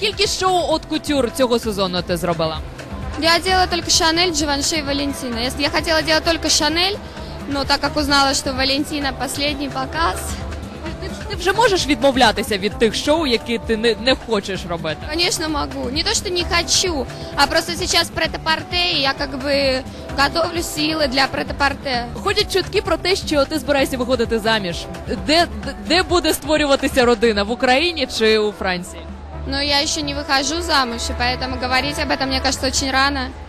Скільки шоу от кутюр цього сезону ти зробила? Я делала только Шанель, Дживанши и Валентина. Если я хотела делать только Шанель, но так как узнала, что Валентина последний показ, Ти, ти вже можеш відмовлятися від тих шоу, які ти не, не хочеш робити? конечно, могу. Не то, что не хочу, а просто сейчас претапорте, и я как бы готовлю силы для претапорте. Ходять чутки про те, що ти збираєшся виходити заміж. Де, де- де буде створюватися родина? В Україні чи у Франції? Но я еще не выхожу замуж, и поэтому говорить об этом, мне кажется, очень рано. Это